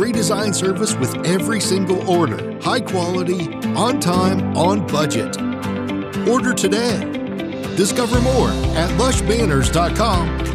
free design service with every single order. High quality, on time, on budget. Order today. Discover more at lushbanners.com